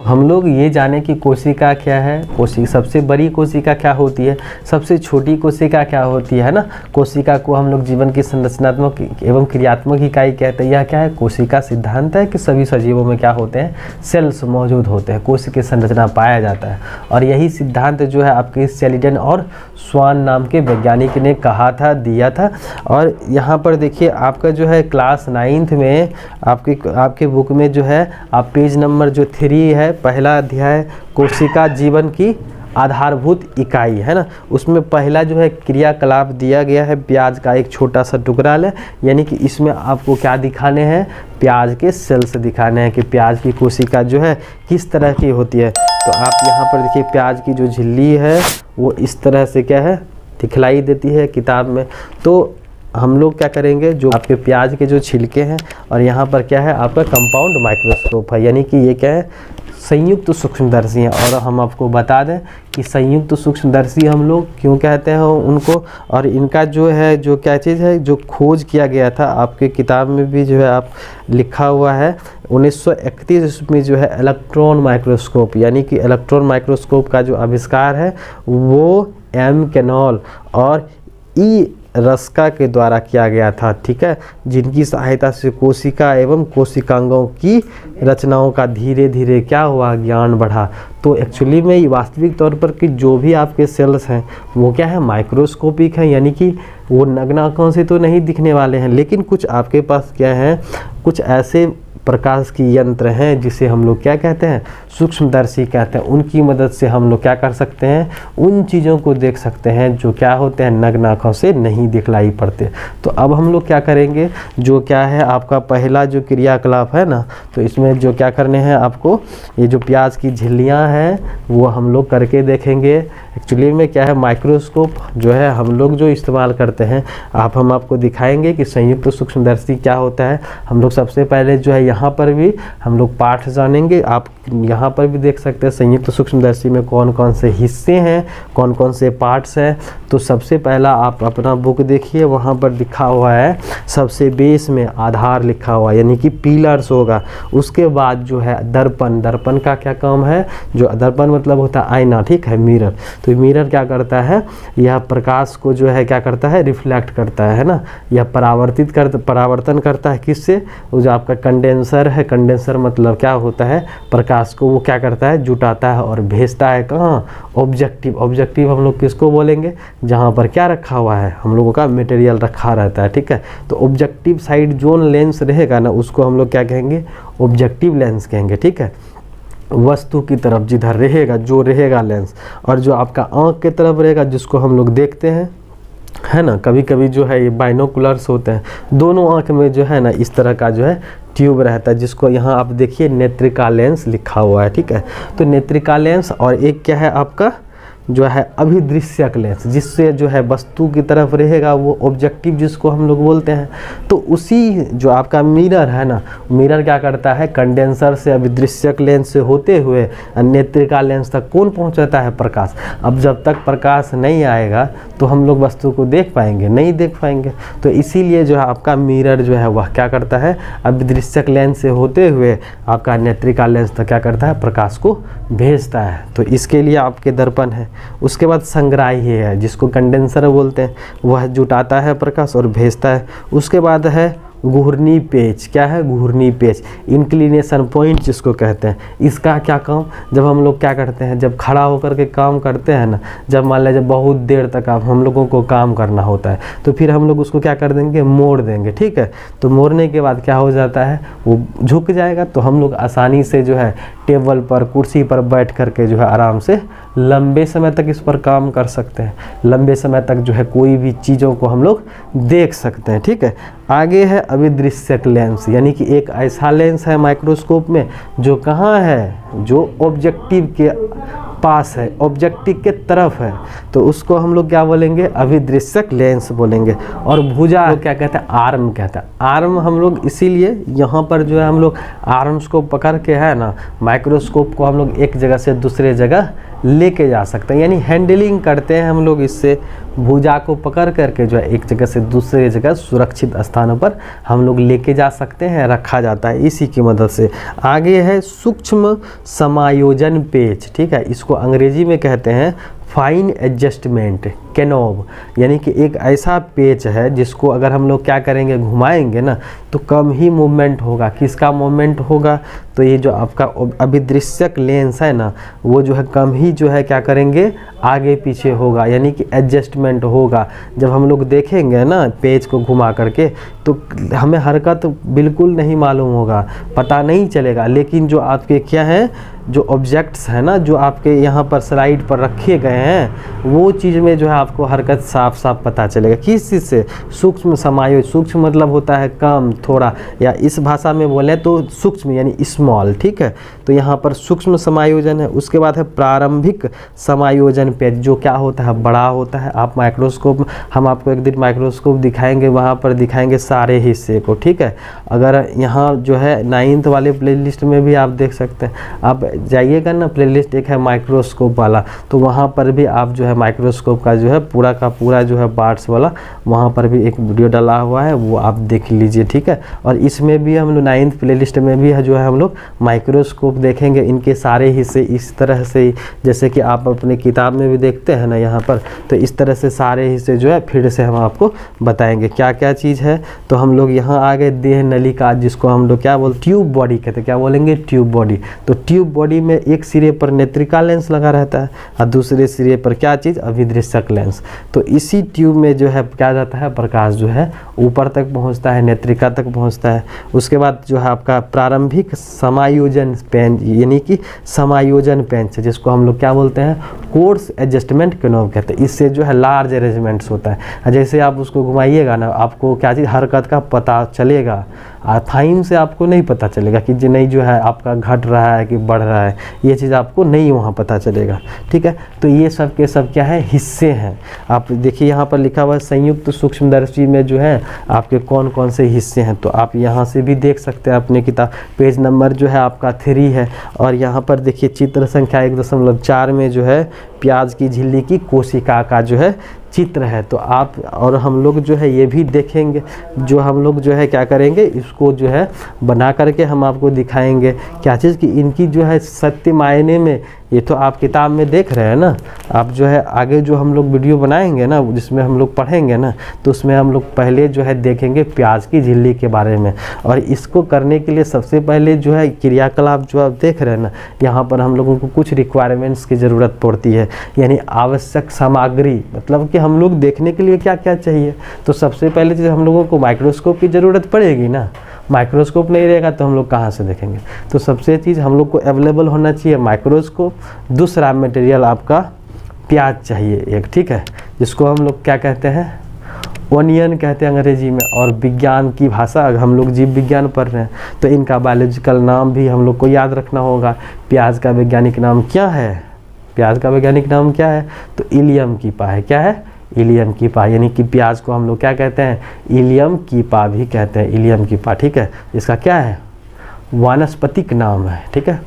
हम लोग ये जाने कि कोशिका क्या है कोशिका सबसे बड़ी कोशिका क्या होती है, सबसे छोटी कोशिका क्या होती है ना? कोशिका को हम लोग जीवन की संरचनात्मक एवं क्रियात्मक इकाई कहते हैं। यह क्या है? कोशिका सिद्धांत है कि सभी सजीवों में क्या होते हैं? सेल्स मौजूद होते हैं, कोश की संरचना पाया जाता है। और यही सिद्धांत जो है आपके सेलिडन और स्वान नाम के वैज्ञानिक ने कहा था, दिया था। और यहाँ पर देखिए, आपका जो है क्लास नाइन्थ में आपके आपके बुक में जो है, आप पेज नंबर जो थ्री है पहला अध्याय कोशिका जीवन की आधारभूत इकाई है ना? उसमें पहला जो है क्रियाकलाप दिया गया है प्याज का एक छोटा सा टुकड़ा है यानी कि इसमें आपको क्या दिखाने हैं? प्याज के सेल्स दिखाने हैं कि प्याज की कोशिका जो है किस तरह की होती है। तो आप यहाँ पर देखिए, प्याज की जो झिल्ली है, वो इस तरह से क्या है? दिखलाई देती है किताब में। तो हम लोग क्या करेंगे, जो आपके प्याज के जो छिलके हैं, और यहाँ पर क्या है, आपका कंपाउंड माइक्रोस्कोप है। यानी कि ये क्या है, संयुक्त सूक्ष्मदर्शी हैं। और हम आपको बता दें कि संयुक्त सूक्ष्मदर्शी हम लोग क्यों कहते हैं उनको, और इनका जो है, जो क्या चीज़ है, जो खोज किया गया था, आपके किताब में भी जो है, आप लिखा हुआ है 1931 में जो है इलेक्ट्रॉन माइक्रोस्कोप यानी कि इलेक्ट्रॉन माइक्रोस्कोप का जो आविष्कार है, वो एम कैनॉल और ई रस्का के द्वारा किया गया था, ठीक है? जिनकी सहायता से कोशिका एवं कोशिकांगों की रचनाओं का धीरे धीरे क्या हुआ, ज्ञान बढ़ा। तो एक्चुअली में वास्तविक तौर पर कि जो भी आपके सेल्स हैं, वो क्या है? माइक्रोस्कोपिक है, यानी कि वो नग्न आँखों से तो नहीं दिखने वाले हैं, लेकिन कुछ आपके पास क्या है? कुछ ऐसे प्रकाश की यंत्र हैं, जिसे हम लोग क्या कहते हैं? सूक्ष्मदर्शी कहते हैं, उनकी मदद से हम लोग क्या कर सकते हैं? उन चीज़ों को देख सकते हैं जो क्या होते हैं, नग्न आँखों से नहीं दिखलाई पड़ते। तो अब हम लोग क्या करेंगे? जो क्या है, आपका पहला जो क्रियाकलाप है ना तो इसमें जो क्या करने हैं आपको? ये जो प्याज की झिल्लियाँ हैं, वो हम लोग करके देखेंगे। एक्चुअली में क्या है, माइक्रोस्कोप जो है, हम लोग जो इस्तेमाल करते हैं, आप, हम आपको दिखाएँगे कि संयुक्त सूक्ष्मदर्शी क्या होता है। हम लोग सबसे पहले जो है, यहाँ पर भी हम लोग पाठ जानेंगे। आप यहाँ पर भी देख सकते हैं, संयुक्त सूक्ष्मदर्शी में कौन कौन से हिस्से हैं कौन कौन से पार्ट्स हैं। तो सबसे पहला आप अपना बुक देखिए, वहाँ पर लिखा हुआ है, सबसे बेस में आधार लिखा हुआ, यानी कि पिलर्स होगा। उसके बाद जो है दर्पण दर्पण का क्या काम है? जो दर्पण मतलब होता है आईना, ठीक है मिरर तो मिरर क्या करता है? यह प्रकाश को जो है क्या करता है? रिफ्लेक्ट करता है ना? यह परावर्तित कर, परावर्तन करता है किससे? वो जो आपका कंडेंसर है कंडेंसर मतलब क्या होता है? प्रकाश को वो क्या करता है? जुटाता है और भेजता है कहाँ? ऑब्जेक्टिव ऑब्जेक्टिव हम लोग किसको बोलेंगे? जहाँ पर क्या रखा हुआ है? हम लोगों का मटेरियल रखा रहता है, ठीक है? तो ऑब्जेक्टिव साइड जोन लेंस रहेगा ना, उसको हम लोग क्या कहेंगे? ऑब्जेक्टिव लेंस कहेंगे, ठीक है? वस्तु की तरफ़ जिधर रहेगा, जो रहेगा लेंस और जो आपका आँख की तरफ़ रहेगा, जिसको हम लोग देखते हैं, है ना? कभी कभी जो है ये बाइनोकुलर्स होते हैं, दोनों आँख में जो है ना, इस तरह का जो है ट्यूब रहता है, जिसको यहाँ आप देखिए नेत्रिका लेंस लिखा हुआ है, ठीक है? तो नेत्रिका लेंस और एक क्या है आपका? जो है अभिदृश्यक लेंस, जिससे जो है वस्तु की तरफ़ रहेगा, वो ऑब्जेक्टिव जिसको हम लोग बोलते हैं। तो उसी जो आपका मिरर है ना मिरर क्या करता है? कंडेंसर से अभिदृश्यक लेंस से होते हुए नेत्रिका लेंस तक कौन पहुंचाता है? प्रकाश। अब जब तक प्रकाश नहीं आएगा तो हम लोग वस्तु को देख पाएँगे, नहीं देख पाएँगे। तो इसीलिए जो है आपका मिरर जो है वह क्या करता है? अभिदृश्यक लेंस से होते हुए आपका नेत्रिका लेंस तक क्या करता है? प्रकाश को भेजता है। तो इसके लिए आपके दर्पण है। उसके बाद संग्राही है, जिसको कंडेंसर बोलते हैं। वह जुटाता है प्रकाश और भेजता है। उसके बाद है घूर्णी पेच। क्या है घूर्णी पेच? इंक्लिनेशन पॉइंट जिसको कहते हैं। इसका क्या काम? जब हम लोग क्या करते हैं? जब खड़ा होकर के काम करते हैं ना, जब मान लिया लीजिए बहुत देर तक आप हम लोगों को काम करना होता है तो फिर हम लोग उसको क्या कर देंगे? मोड़ देंगे, ठीक है? तो मोड़ने के बाद क्या हो जाता है? वो झुक जाएगा तो हम लोग आसानी से जो है टेबल पर, कुर्सी पर बैठ करके जो है आराम से लंबे समय तक इस पर काम कर सकते हैं। लंबे समय तक जो है कोई भी चीज़ों को हम लोग देख सकते हैं, ठीक है? आगे है अभिदृश्यक लेंस यानी कि एक ऐसा लेंस है माइक्रोस्कोप में जो कहाँ है? जो ऑब्जेक्टिव के पास है ऑब्जेक्टिव के तरफ़ है। तो उसको हम लोग क्या बोलेंगे? अभिदृश्यक लेंस बोलेंगे। और भुजा क्या कहते हैं? आर्म कहते हैं। आर्म हम लोग इसीलिए यहाँ पर जो है हम लोग आर्म्स को पकड़ के है ना माइक्रोस्कोप को हम लोग एक जगह से दूसरे जगह लेके जा सकते हैं। यानी हैंडलिंग करते हैं हम लोग इससे। भुजा को पकड़ करके जो है, एक जगह से दूसरे जगह सुरक्षित स्थानों पर हम लोग लेके जा सकते हैं, रखा जाता है इसी की मदद से। आगे है सूक्ष्म समायोजन पेज ठीक है? इसको अंग्रेज़ी में कहते हैं फाइन एडजस्टमेंट, कैनोब, यानी कि एक ऐसा पेच है जिसको अगर हम लोग क्या करेंगे, घुमाएँगे ना तो कम ही मूवमेंट होगा। किसका मूवमेंट होगा? तो ये जो आपका अभिदृश्यक लेंस है ना, वो जो है कम ही जो है क्या करेंगे? आगे पीछे होगा, यानी कि एडजस्टमेंट होगा। जब हम लोग देखेंगे ना पेज को घुमा करके तो हमें हरकत बिल्कुल नहीं मालूम होगा, पता नहीं चलेगा। लेकिन जो आपके क्या है जो ऑब्जेक्ट्स हैं ना, जो आपके यहाँ पर स्लाइड पर रखे गए हैं, वो चीज़ में जो है आपको हरकत साफ़ साफ़ पता चलेगा। किस चीज़ से? सूक्ष्म समायोज सूक्ष्म मतलब होता है कम, थोड़ा, या इस भाषा में बोले तो सूक्ष्म, यानी स्मॉल ठीक है? तो यहाँ पर सूक्ष्म समायोजन है। उसके बाद है प्रारंभिक समायोजन पेज जो क्या होता है? बड़ा होता है। आप माइक्रोस्कोप हम आपको एक दिन माइक्रोस्कोप दिखाएँगे, वहाँ पर दिखाएँगे सारे हिस्से को, ठीक है? अगर यहाँ जो है नाइन्थ वाले प्ले में भी आप देख सकते हैं। आप जाइएगा ना प्लेलिस्ट एक है माइक्रोस्कोप वाला तो वहाँ पर भी आप जो है माइक्रोस्कोप का जो है पूरा का पूरा जो है पार्ट्स वाला, वहाँ पर भी एक वीडियो डाला हुआ है, वो आप देख लीजिए, ठीक है? और इसमें भी हम लोग नाइन्थ प्ले में भी जो है हम लोग माइक्रोस्कोप देखेंगे, इनके सारे हिस्से इस तरह से जैसे कि आप अपने किताब में भी देखते हैं ना यहाँ पर तो इस तरह से सारे हिस्से जो है फिर से हम आपको बताएँगे। क्या क्या चीज़ है? तो हम लोग यहाँ आ गए देह नली का जिसको हम लोग क्या बोल ट्यूब बॉडी कहते क्या बोलेंगे? ट्यूब बॉडी तो ट्यूब बॉडी में एक सिरे पर नेत्रिका लेंस लगा रहता है और दूसरे सिरे पर क्या चीज़? अभिदृश्यक लेंस। तो इसी ट्यूब में जो है, क्या जाता है? प्रकाश जो है, ऊपर तक पहुँचता है, नेत्रिका तक पहुँचता है। उसके बाद जो है, आपका प्रारंभिक समायोजन पेन यानी कि समायोजन पेंच जिसको हम लोग क्या बोलते हैं? कोर्स एडजस्टमेंट कैनोव कहते हैं। इससे जो है, लार्ज अरेंजमेंट्स होता है। जैसे आप उसको घुमाइएगा ना, आपको क्या चीज़? हरकत का पता चलेगा। फाइन से आपको नहीं पता चलेगा कि जी नहीं जो है, आपका घट रहा है कि बढ़ रहा है, ये चीज़ आपको नहीं वहाँ पता चलेगा, ठीक है? तो ये सब के सब क्या है? हिस्से हैं। आप देखिए, यहाँ पर लिखा हुआ है, संयुक्त सूक्ष्मदर्शी में जो है, आपके कौन कौन से हिस्से हैं? तो आप यहाँ से भी देख सकते हैं अपने किताब, पेज नंबर जो है आपका थ्री है, और यहाँ पर देखिए, चित्र संख्या एक दशमलव चार में जो है प्याज की झिल्ली की कोशिका का जो है चित्र है। तो आप और हम लोग जो है ये भी देखेंगे। जो हम लोग जो है क्या करेंगे, इसको जो है बना करके हम आपको दिखाएँगे। क्या चीज़ कि इनकी जो है सत्य मायने में ये तो आप किताब में देख रहे हैं ना। आप जो है आगे जो हम लोग वीडियो बनाएँगे ना, जिसमें हम लोग पढ़ेंगे ना तो उसमें हम लोग पहले जो है देखेंगे प्याज की झिल्ली के बारे में। और इसको करने के लिए सबसे पहले जो है क्रियाकलाप जो आप देख रहे हैं ना, यहाँ पर हम लोगों को कुछ रिक्वायरमेंट्स की ज़रूरत पड़ती है। यानी आवश्यक सामग्री मतलब कि हम लोग देखने के लिए क्या क्या चाहिए? तो सबसे पहले चीज़ हम लोगों को माइक्रोस्कोप की ज़रूरत पड़ेगी ना। माइक्रोस्कोप नहीं रहेगा तो हम लोग कहाँ से देखेंगे? तो सबसे चीज़ हम लोग को अवेलेबल होना चाहिए माइक्रोस्कोप। दूसरा मटेरियल आपका प्याज चाहिए एक, ठीक है? जिसको हम लोग क्या कहते हैं? ओनियन कहते हैं अंग्रेज़ी में, और विज्ञान की भाषा, अगर हम लोग जीव विज्ञान पढ़ रहे हैं तो इनका बायोलॉजिकल नाम भी हम लोग को याद रखना होगा। प्याज का वैज्ञानिक नाम क्या है? प्याज का वैज्ञानिक नाम क्या है? तो इलियम कीपा है। क्या है? इलियम कीपा, यानी कि प्याज को हम लोग क्या कहते हैं? इलियम कीपा भी कहते हैं, इलियम कीपा, ठीक है? इसका क्या है? वानस्पतिक नाम है, ठीक है?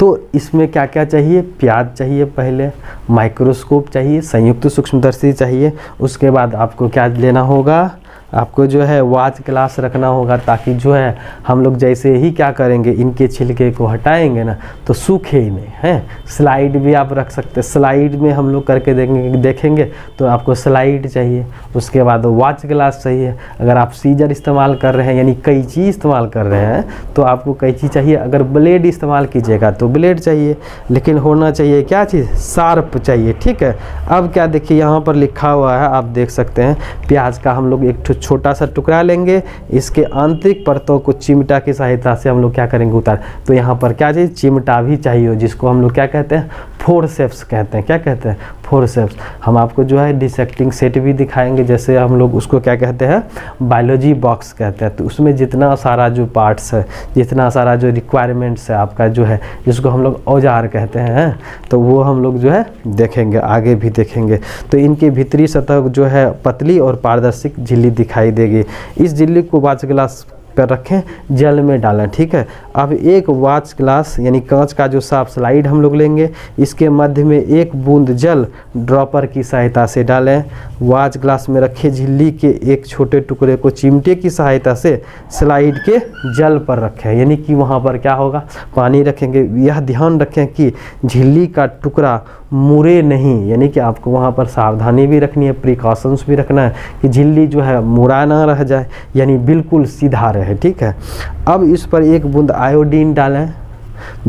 तो इसमें क्या क्या चाहिए? प्याज चाहिए पहले, माइक्रोस्कोप चाहिए, संयुक्त सूक्ष्मदर्शी चाहिए, उसके बाद आपको क्या लेना होगा? आपको जो है वाच क्लास रखना होगा ताकि जो है हम लोग जैसे ही क्या करेंगे, इनके छिलके को हटाएँगे ना तो सूखे ही नहीं, हैं? स्लाइड भी आप रख सकते हैं। स्लाइड में हम लोग करके देखेंगे देखेंगे तो आपको स्लाइड चाहिए। उसके बाद वाच ग्लास चाहिए। अगर आप सीजर इस्तेमाल कर रहे हैं, यानी कैंची इस्तेमाल कर रहे हैं तो आपको कैंची चाहिए। अगर ब्लेड इस्तेमाल कीजिएगा तो ब्लेड चाहिए। लेकिन होना चाहिए क्या चीज़? शार्प चाहिए, ठीक है? अब क्या देखिए, यहाँ पर लिखा हुआ है, आप देख सकते हैं, प्याज का हम लोग एक छोटा सा टुकड़ा लेंगे, इसके आंतरिक परतों को चिमटा की सहायता से हम लोग क्या करेंगे उतार। तो यहाँ पर क्या चाहिए? चिमटा भी चाहिए, जिसको हम लोग क्या कहते हैं? फोरसेप्स कहते हैं। क्या कहते हैं? फोरसेप्स। हम आपको जो है डिसेक्टिंग सेट भी दिखाएँगे, जैसे हम लोग उसको क्या कहते हैं? बायोलॉजी बॉक्स कहते हैं। तो उसमें जितना सारा जो पार्ट्स है, जितना सारा जो रिक्वायरमेंट्स है आपका जो है, जिसको हम लोग औज़ार कहते हैं तो वो हम लोग जो है देखेंगे, आगे भी देखेंगे। तो इनके भीतरी सतह जो है पतली और पारदर्शी झिल्ली दिखाई देगी। इस झिल्ली को ग्लास पर रखें, जल में डालें, ठीक है? अब एक वाच ग्लास यानी कांच का जो साफ़ स्लाइड हम लोग लेंगे, इसके मध्य में एक बूंद जल ड्रॉपर की सहायता से डालें। वाच ग्लास में रखे झिल्ली के एक छोटे टुकड़े को चिमटे की सहायता से स्लाइड के जल पर रखें। यानी कि वहाँ पर क्या होगा? पानी रखेंगे। यह ध्यान रखें कि झिल्ली का टुकड़ा मुरे नहीं, यानी कि आपको वहाँ पर सावधानी भी रखनी है प्रिकॉशंस भी रखना है कि झिल्ली जो है मुरा ना रह जाए, यानी बिल्कुल सीधा रहे। ठीक है? अब इस पर एक बूंद आयोडीन डालें।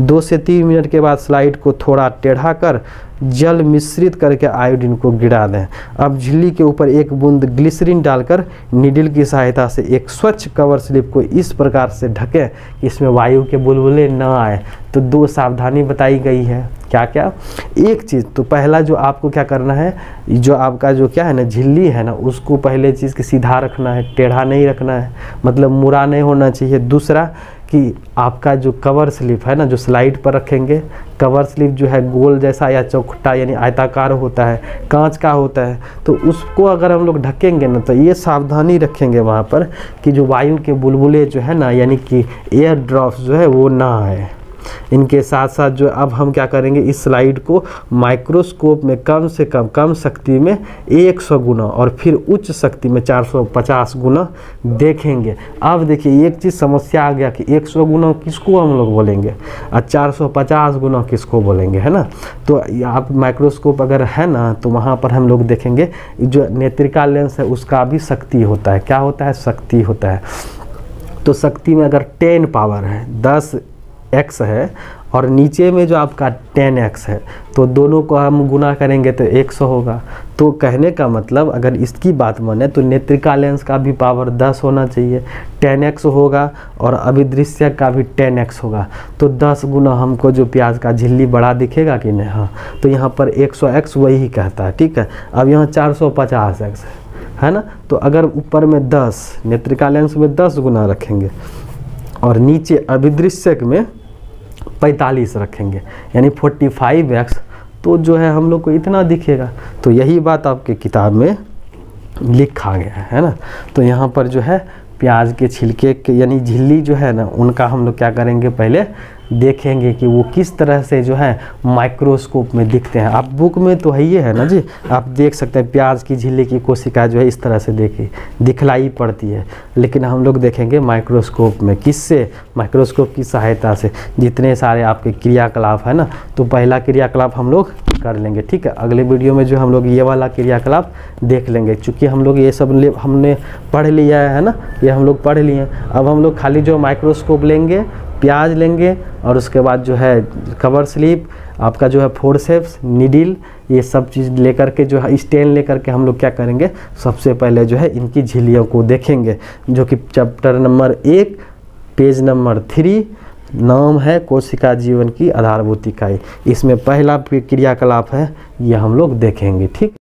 दो से तीन मिनट के बाद स्लाइड को थोड़ा टेढ़ा कर जल मिश्रित करके आयोडीन को गिरा दें। अब झिल्ली के ऊपर एक बूंद ग्लिसरीन डालकर निडिल की सहायता से एक स्वच्छ कवर स्लिप को इस प्रकार से ढकें कि इसमें वायु के बुलबुले न आए। तो दो सावधानी बताई गई है। क्या क्या एक चीज़ तो पहला जो आपको क्या करना है, जो आपका जो क्या है ना, झिल्ली है ना, उसको पहले चीज़ की सीधा रखना है, टेढ़ा नहीं रखना है। मतलब मुरा नहीं होना चाहिए। दूसरा कि आपका जो कवर स्लिप है ना, जो स्लाइड पर रखेंगे कवर स्लिप जो है गोल जैसा या चौखटा यानी आयताकार होता है, कांच का होता है तो उसको अगर हम लोग ढकेंगे ना तो ये सावधानी रखेंगे वहाँ पर कि जो वायु के बुलबुले जो है ना, यानी कि एयर ड्रॉप्स जो है वो ना आए। इनके साथ साथ जो अब हम क्या करेंगे, इस स्लाइड को माइक्रोस्कोप में कम से कम कम शक्ति में 100 गुना और फिर उच्च शक्ति में 450 गुना देखेंगे। अब देखिए, एक चीज़ समस्या आ गया कि 100 गुना किसको हम लोग बोलेंगे? और 450 गुना किसको बोलेंगे, है ना? तो आप माइक्रोस्कोप अगर है ना तो वहाँ पर हम लोग देखेंगे, जो नेत्रिका लेंस है, उसका भी शक्ति होता है। क्या होता है? शक्ति होता है। तो शक्ति में अगर टेन पावर है, दस एक्स है और नीचे में जो आपका टेन एक्स है तो दोनों को हम गुना करेंगे तो एक सौ होगा। तो कहने का मतलब अगर इसकी बात माने तो नेत्रिका लेंस का भी पावर दस होना चाहिए। टेन एक्स होगा और अभिदृश्य का भी टेन एक्स होगा। तो दस गुना हमको जो प्याज का झिल्ली बड़ा दिखेगा कि नहीं? हाँ तो यहाँ पर एक सौ एक्स वही कहता है, ठीक है? अब यहाँ चार सौ पचास एक्स है है ना? तो अगर ऊपर में दस नेत्रिका लेंस में दस गुना रखेंगे और नीचे अभिदृश्यक में पैंतालीस रखेंगे, यानी फोर्टी फाइव एक्स तो जो है हम लोग को इतना दिखेगा। तो यही बात आपके किताब में लिखा गया है ना? तो यहाँ पर जो है प्याज के छिलके के, यानी झिल्ली जो है ना, उनका हम लोग क्या करेंगे पहले? देखेंगे कि वो किस तरह से जो है माइक्रोस्कोप में दिखते हैं। आप बुक में तो है ही है ना जी? आप देख सकते हैं, प्याज की झिल्ली की कोशिका जो है इस तरह से देखी दिखलाई पड़ती है। लेकिन हम लोग देखेंगे माइक्रोस्कोप में किससे? माइक्रोस्कोप की सहायता से। जितने सारे आपके क्रियाकलाप है ना तो पहला क्रियाकलाप हम लोग कर लेंगे, ठीक है? अगले वीडियो में जो हम लोग ये वाला क्रियाकलाप देख लेंगे। चूँकि हम लोग ये सब हमने पढ़ लिया है ना? ये हम लोग पढ़ लिए अब हम लोग खाली जो माइक्रोस्कोप लेंगे प्याज लेंगे और उसके बाद जो है कवर स्लिप आपका जो है फोरसेप्स निडिल ये सब चीज़ लेकर के जो है स्टेन लेकर के हम लोग क्या करेंगे? सबसे पहले जो है इनकी झिल्लियों को देखेंगे, जो कि चैप्टर नंबर एक पेज नंबर थ्री नाम है कोशिका जीवन की आधारभूत इकाई। इसमें पहला क्रियाकलाप है, ये हम लोग देखेंगे, ठीक?